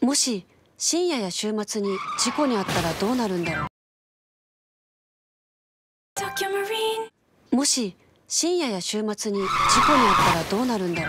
もし深夜や週末に事故にあったらどうなるんだろう？もし深夜や週末に事故にあったらどうなるんだろう？